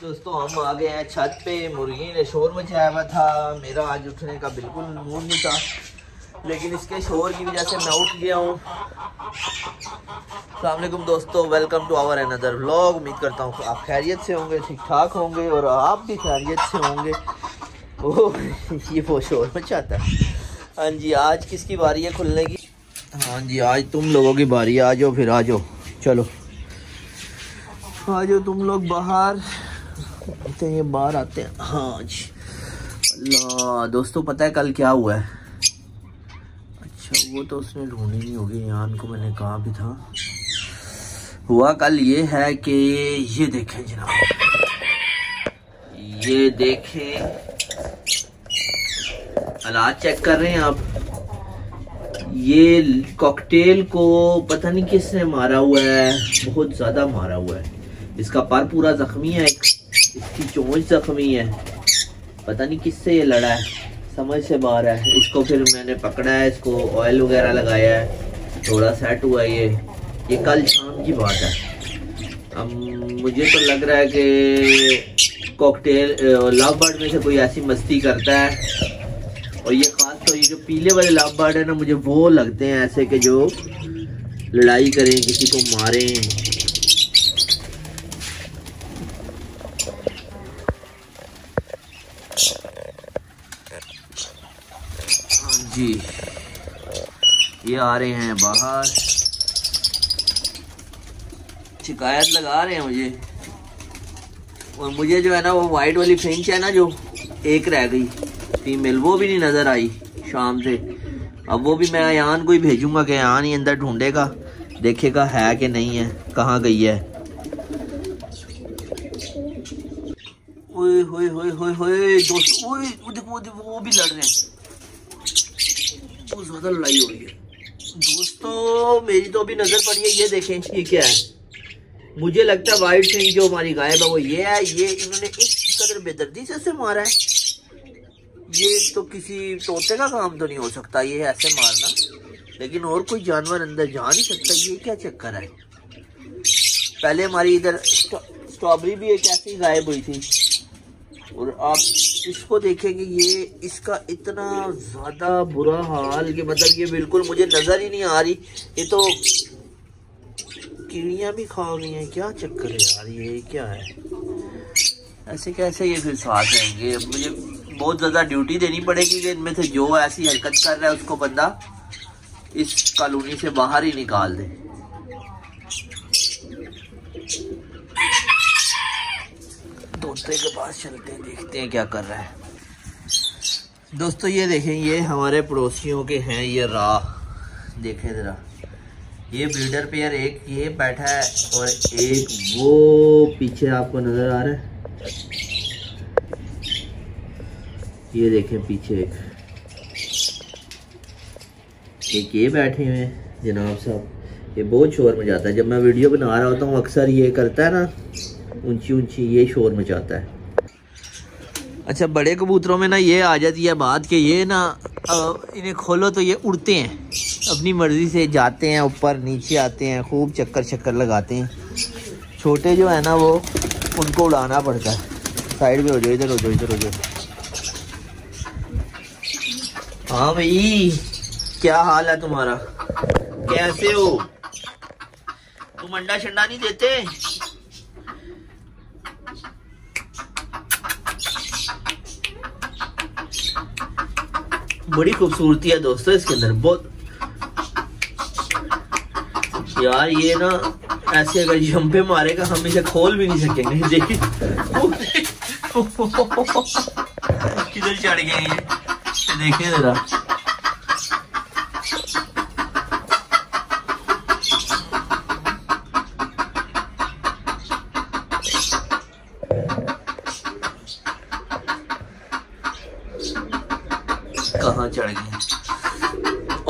दोस्तों, हम आ गए हैं छत पे। मुर्गी ने शोर मचाया हुआ था। मेरा आज उठने का बिल्कुल मूड नहीं था। लेकिन इसके शोर की वजह से मैं उठ गया हूँ। अलकुम दोस्तों welcome to our another vlog उम्मीद करता हूँ आप खैरियत से होंगे ठीक ठाक होंगे, और आप भी खैरियत से होंगे। ओह, ये वो शोर मचाता है। हाँ जी, आज किसकी बारी है खुलने की? हाँ जी, आज तुम लोगों की बारी है। आ जाओ फिर, आ जाओ। चलो। आ जाओ तुम लोग बाहर। आते हैं ये बाहर आते हैं। हाँ जी। अल्लाह, दोस्तों, पता है कल क्या हुआ है? अच्छा वो तो उसने ढूंढी नहीं होगी, यहाँ को मैंने कहा भी था। हुआ कल ये है कि ये देखें जनाब। ये देखें। हालात चेक कर रहे हैं आप। ये कॉकटेल को पता नहीं किसने मारा हुआ है, बहुत ज़्यादा मारा हुआ है। इसका पर पूरा जख्मी है एक। इसकी चोंच जख्मी है। पता नहीं किससे ये लड़ा है। समझ से बाहर है। इसको फिर मैंने पकड़ा है। इसको ऑयल वगैरह लगाया है। थोड़ा सेट हुआ ये। ये कल शाम की बात है। अब मुझे तो लग रहा है कि कॉकटेल लव बर्ड में से कोई ऐसी मस्ती करता है। और ये खास तो ये जो पीले वाले लव बर्ड है ना, मुझे वो लगते हैं ऐसे कि जो लड़ाई करें, किसी को मारें। जी। ये आ रहे हैं बाहर। शिकायत लगा रहे हैं मुझे। और मुझे जो है ना वो वाइट वाली फिंच है ना जो एक रह गई। फीमेल वो भी नहीं नज़र आई शाम से। अब वो भी मैं यान को ही भेजूँगा कि यान ही अंदर ढूंढेगा। देखेगा है कि नहीं है, कहाँ गई है। ओए, होए होए होए होए, दोस्त, ओए देखो, वो भी लड़ रहे हैं। बहुत ज़्यादा लड़ाई हो रही है। दोस्तों, मेरी तो अभी नज़र पड़ी है, ये देखें, ये क्या है? मुझे लगता है वाइट सिंह जो हमारी गायब है, वो ये है, ये इन्होंने इस कदर बेदर्दी से ऐसे मारा है। ये तो किसी तोते का काम तो नहीं हो सकता, ये ऐसे मारना। लेकिन और कोई जानवर अंदर जा नहीं सकता, ये क्या चक्कर है? पहले हमारी इधर स्ट्रॉबेरी भी एक ऐसी गायब हुई थी। और आप इसको देखेंगे, ये इसका इतना ज़्यादा बुरा हाल कि मतलब ये बिल्कुल मुझे नज़र ही नहीं आ रही। ये तो कीड़ियाँ भी खा गई हैं, क्या चक्कर है यार, ये क्या है? ऐसे कैसे ये फिर साथ रहेंगे मुझे बहुत ज़्यादा ड्यूटी देनी पड़ेगी कि इनमें से जो ऐसी हरकत कर रहा है उसको बंदा इस कॉलोनी से बाहर ही निकाल दे। तोते के पास चलते हैं, देखते हैं क्या कर रहा है। दोस्तों, ये देखें, ये हमारे पड़ोसियों के हैं, ये राह देखें ज़रा। ये ब्रीडर पेयर एक, ये बैठा है और एक वो पीछे आपको नज़र आ रहा है। ये देखें, पीछे एक। एक ये बैठे हुए जनाब साहब। ये बहुत शोर में जाता है। जब मैं वीडियो बना रहा होता हूँ, अक्सर ये करता है ना ऊँची ऊँची ये शोर मचाता है। अच्छा बड़े कबूतरों में ना ये आ जाती है बात कि ये ना इन्हें खोलो तो ये उड़ते हैं। अपनी मर्ज़ी से जाते हैं, ऊपर नीचे आते हैं, खूब चक्कर चक्कर लगाते हैं। छोटे जो है ना वो, उनको उड़ाना पड़ता है। साइड में हो जाओ, इधर हो जाओ, इधर हो जाओ। हाँ भाई, क्या हाल है तुम्हारा? कैसे हो? तुम अंडा शंडा नहीं देते? बड़ी खूबसूरती है दोस्तों इसके अंदर, बहुत। यार, ये ना, ऐसे अगर झम्पे मारेगा, हम इसे खोल भी नहीं सकेंगे देखिए किधर चढ़ गए ये देखिए जरा कहाँ चढ़ गए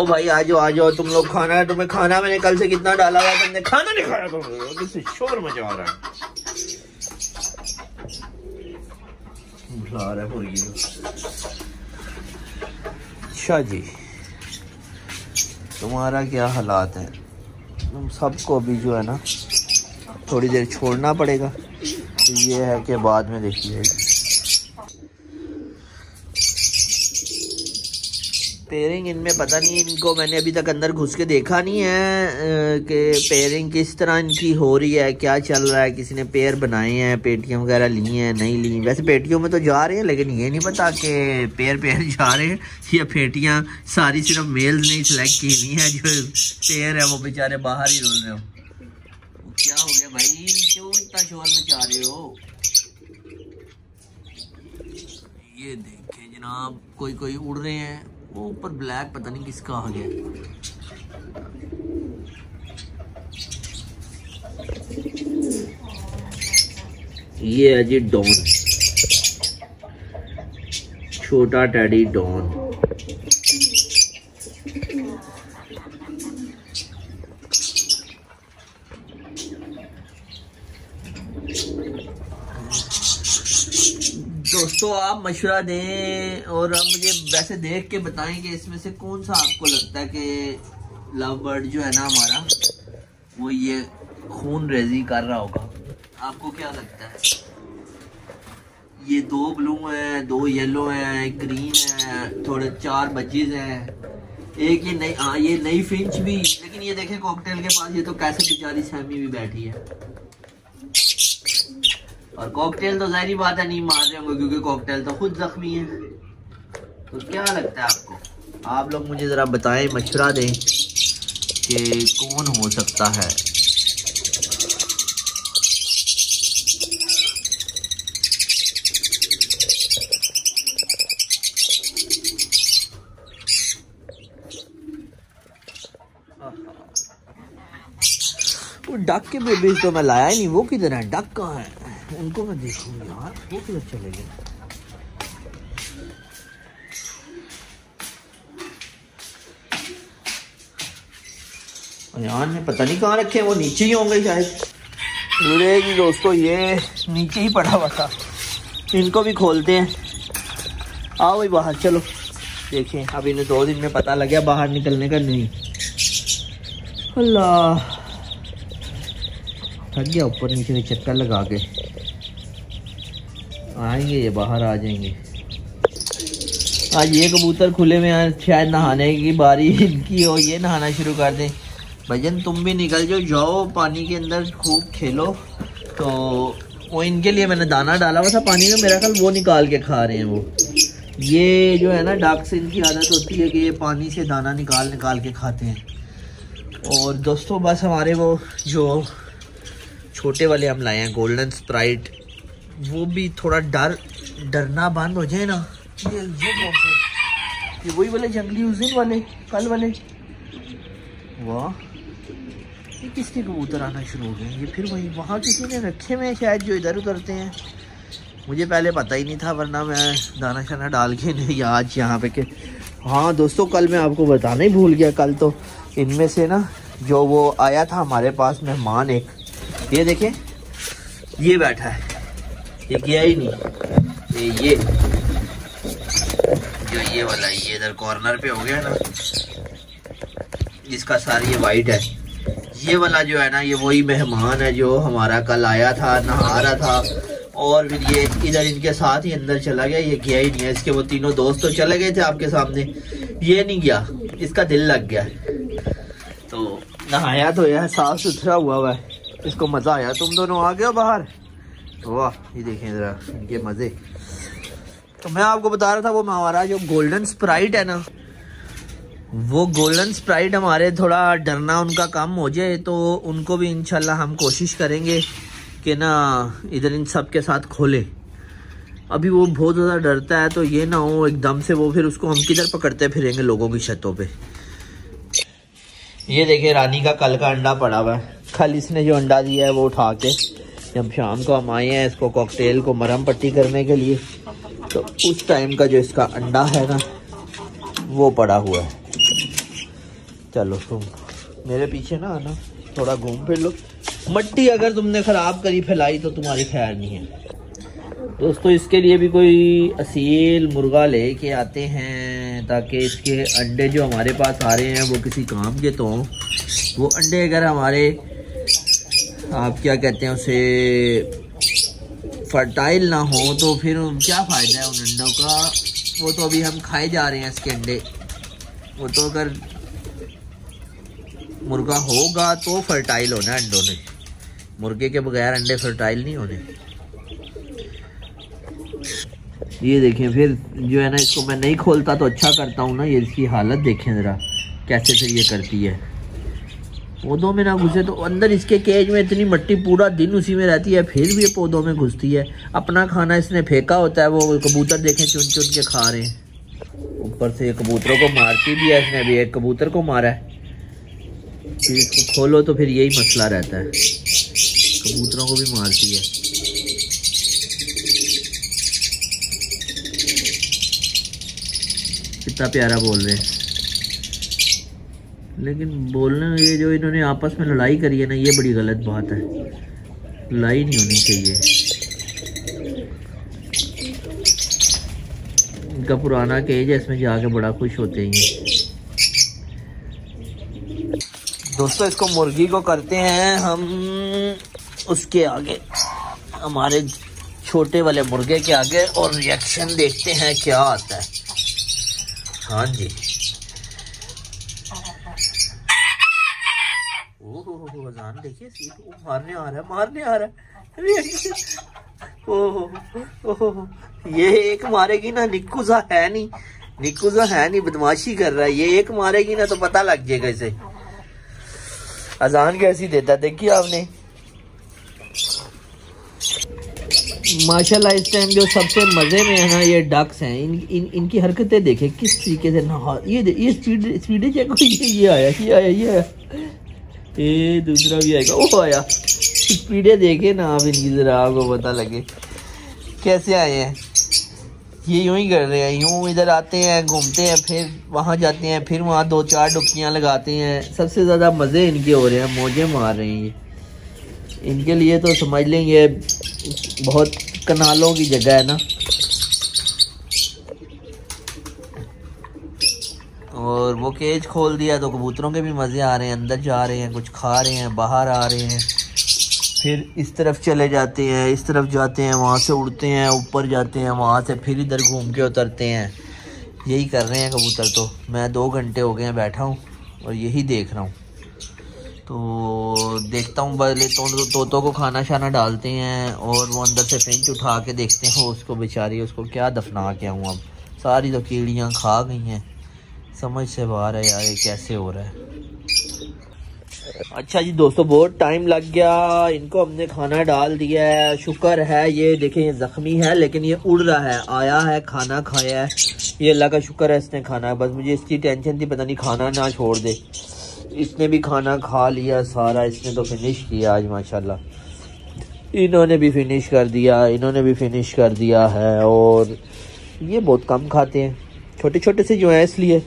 ओ भाई, आ जाओ आ जाओ, तुम लोग खाना है, तुम्हें खाना मैंने कल से कितना डाला हुआ तुमने खाना नहीं खाया, तुम किसी शोर मचा रहा है। रहा है अच्छा जी, तुम्हारा क्या हालात है? तुम सबको अभी जो है ना, थोड़ी देर छोड़ना पड़ेगा। ये है कि बाद में देखिए। पेयरिंग इनमें पता नहीं इनको मैंने अभी तक अंदर घुस के देखा नहीं है कि पेयरिंग किस तरह इनकी हो रही है, क्या चल रहा है, किसी ने पेयर बनाए हैं, पेटियाँ वगैरह ली हैं, नहीं ली वैसे पेटियों में तो जा रहे हैं, लेकिन ये नहीं पता कि पेयर पेयर जा रहे हैं, या पेटियाँ सारी सिर्फ़ मेल्स नहीं सिलेक्ट की नहीं है, जो पेयर है, वो बेचारे बाहर ही रोल रहे हो। क्या हो गया भाई? क्यों इतना शोर में जा रहे हो? ये देखे जनाब, कोई कोई उड़ रहे हैं। वो ऊपर ब्लैक पता नहीं किसका आ गया। ये है जी डॉन। छोटा टैडी डॉन। दोस्तों, आप मशवरा दें और आप मुझे वैसे देख के बताएँ कि इसमें से कौन सा आपको लगता है कि लव बर्ड जो है ना हमारा, वो ये खून रेजी कर रहा होगा। आपको क्या लगता है? ये दो ब्लू हैं, दो येलो हैं ग्रीन है, थोड़े चार बच्चीज हैं। एक ये नई हाँ ये नई फिंच भी, लेकिन ये देखें कॉकटेल के पास ये तो कैसे बेचारी सहमी भी बैठी है। और कॉकटेल तो जहरी बात है, नहीं मार रहे होंगे क्योंकि कॉकटेल तो खुद जख्मी है। तो क्या लगता है आपको? आप लोग मुझे ज़रा बताएँ, मशुरा दें कि कौन हो सकता है? डक के बेबीज तो मैं लाया ही नहीं, वो किधर है? डक कहाँ है? उनको मैं देखूँ यार, वो किधर चले गए? यार ने पता नहीं कहाँ रखे वो नीचे ही होंगे शायद। जी दोस्तों, ये नीचे ही पड़ा हुआ था। इनको भी खोलते हैं। आओ भाई बाहर, चलो। देखें, अब इन्हें दो दिन में पता लग गया बाहर निकलने का नहीं। अल्लाह। थक गया ऊपर नीचे से चक्कर लगा के। आएँगे ये, बाहर आ जाएँगे। आज ये कबूतर खुले में शायद नहाने की बारी इनकी हो, ये नहाना शुरू कर दें। भजन, तुम भी निकल जाओ जाओ, पानी के अंदर खूब खेलो। तो वो इनके लिए मैंने दाना डाला हुआ था, पानी में मेरा ख्याल वो निकाल के खा रहे हैं वो। ये जो है ना, डाक से इनकी आदत होती है कि ये पानी से दाना निकाल निकाल के खाते हैं। और दोस्तों, बस हमारे वो जो छोटे वाले हम लाए हैं गोल्डन स्प्राइट वो भी थोड़ा डर, डरना बंद हो जाए ना। ये ये वही वाले जंगली उस दिन वाले, कल वाले। वाह। ये किसके कबूतर आना शुरू हो गए ये फिर वही, वहाँ किसी ने रखे हुए शायद जो इधर उतरते हैं। मुझे पहले पता ही नहीं था, वरना मैं दाना शाना डाल के नहीं, आज यहाँ पे के हाँ दोस्तों, कल मैं आपको बताना ही भूल गया, कल तो इनमें से ना, जो वो आया था हमारे पास, मेहमान एक। ये देखें ये बैठा है। ये गया ही नहीं। ये ये। जो ये वाला ये इधर कॉर्नर पे हो गया ना, जिसका सार ये वाइट है। ये वाला जो है ना, ये वही मेहमान है जो हमारा कल आया था, नहा रहा था, और फिर ये इधर इनके साथ ही अंदर चला गया, ये गया ही नहीं है। इसके वो तीनों दोस्त तो चले गए थे आपके सामने। ये नहीं गया, इसका दिल लग गया। तो नहाया तो यह, साफ़ सुथरा हुआ हुआ है। इसको मज़ा आया। तुम दोनों आ गए हो बाहर? वाह, ये देखें जरा इनके मज़े। तो मैं आपको बता रहा था, वो हमारा जो गोल्डन स्प्राइट है ना, वो गोल्डन स्प्राइट हमारे थोड़ा डरना उनका कम हो जाए तो उनको भी इनशाला हम कोशिश करेंगे कि ना इधर इन सब के साथ खोले। अभी वो बहुत ज़्यादा डरता है तो ये ना हो, एकदम से वो फिर उसको हम किधर पकड़ते फिरेंगे लोगों की छतों पे। ये देखिए, रानी का कल का अंडा पड़ा हुआ है। कल इसने जो अंडा दिया है वो उठा के जब शाम को हम आए हैं इसको कॉकटेल को मरम पट्टी करने के लिए तो उस टाइम का जो इसका अंडा है ना, वो पड़ा हुआ है। चलो तुम, मेरे पीछे ना आना थोड़ा घूम फिर लो। मट्टी अगर तुमने ख़राब करी, फैलाई तो तुम्हारी खैर नहीं है। दोस्तों, इसके लिए भी कोई असील मुर्गा ले के आते हैं, ताकि इसके अंडे जो हमारे पास आ रहे हैं, वो किसी काम के तो वो अंडे अगर हमारे आप क्या कहते हैं, उसे फर्टाइल ना हो तो फिर क्या फ़ायदा है उन अंडों का? वो तो अभी हम खाए जा रहे हैं इसके अंडे। वो तो अगर मुर्गा होगा तो फर्टाइल होना अंडों ने। मुर्गे के बगैर अंडे फर्टाइल नहीं होने। ये देखें, फिर जो है ना, इसको मैं नहीं खोलता तो अच्छा करता हूँ ना, ये इसकी हालत देखें ज़रा, कैसे फिर ये करती है। पौधों में ना घुसे तो अंदर इसके केज में इतनी मट्टी पूरा दिन उसी में रहती है, फिर भी ये पौधों में घुसती है। अपना खाना इसने फेंका होता है, वो कबूतर देखें चुन चुन के खा रहे हैं। ऊपर से कबूतरों को मारती भी है इसने अभी, एक कबूतर को मारा है। फिर इसको खोलो तो फिर यही मसला रहता है। कबूतरों को भी मारती है। कितना प्यारा बोल रहे हैं। लेकिन बोलने ये जो इन्होंने आपस में लड़ाई करी है ना, ये बड़ी गलत बात है। लड़ाई नहीं होनी चाहिए। इनका पुराना केज है, इसमें जाके बड़ा खुश होते हैं दोस्तों, इसको मुर्गी को करते हैं हम उसके आगे। हमारे छोटे वाले मुर्गे के आगे, और रिएक्शन देखते हैं क्या आता है। हाँ जी। देखिए मारने आ रहा है मारने आ रहा है। ओहो ये एक मारेगी ना निकुजा है नहीं। निकुजा है नहीं बदमाशी कर रहा है। ये एक मारेगी ना तो पता लग जाएगा इसे। अजान कैसी देता देखिए आपने? माशाल्लाह इस टाइम जो सबसे मज़े में है ना ये डक्स हैं। इन, इन इनकी हरकतें देखें किस तरीके से नहा ये ये स्पीड स्पीड चेक ये ये आया ये आया ये आया। ये दूसरा भी आएगा। वो आया स्पीडे देखे ना आप इनकी, ज़रा आपको पता लगे। कैसे आए हैं? ये यूँ ही कर रहे हैं, यूँ इधर आते हैं, घूमते हैं, फिर वहाँ जाते हैं, फिर वहाँ दो चार डुबकियाँ लगाते हैं। सबसे ज़्यादा मज़े इनके हो रहे हैं, मौजे मार रहे हैं ये। इनके लिए तो समझ लेंगे, बहुत कनालों की जगह है ना। और वो केज खोल दिया तो कबूतरों के भी मज़े आ रहे हैं, अंदर जा रहे हैं, कुछ खा रहे हैं, बाहर आ रहे हैं। फिर इस तरफ़ चले जाते हैं, इस तरफ़ जाते हैं, वहाँ से उड़ते हैं, ऊपर जाते हैं, वहाँ से फिर इधर घूम के उतरते हैं। यही कर रहे हैं कबूतर तो। मैं दो घंटे हो गए हैं बैठा हूँ और यही देख रहा हूँ। तो देखता हूँ पहले तो तोतों तो को खाना शाना डालते हैं और वो अंदर से फिंच उठा के देखते हैं, उसको बेचारी, उसको क्या दफना के आऊँ अब? सारी तो कीड़ियाँ खा गई हैं। समझ से बाहर है यार, ये कैसे हो रहा है? अच्छा जी दोस्तों, बहुत टाइम लग गया। इनको हमने खाना डाल दिया है। शुक्र है, ये देखें, ये जख्मी है, लेकिन ये उड़ रहा है। आया है, खाना खाया है। ये अल्लाह का शुक्र है, इसने खाना है। बस मुझे इसकी टेंशन थी, पता नहीं खाना ना छोड़ दे। इसने भी खाना खा लिया सारा, इसने तो फिनिश किया आज, माशाल्लाह। इन्होंने भी फिनिश कर दिया, इन्होंने भी फिनिश कर दिया है, और ये बहुत कम खाते हैं। छोटे छोटे से जो है, इसलिए।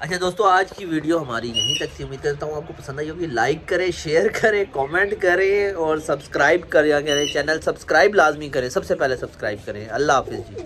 अच्छा दोस्तों, आज की वीडियो हमारी यहीं तक से उम्मीद करता हूँ आपको पसंद आई होगी लाइक करें शेयर करें कमेंट करें और सब्सक्राइब करें। करें चैनल सब्सक्राइब लाजमी करें, सबसे पहले सब्सक्राइब करें। अल्लाह हाफिज़ जी।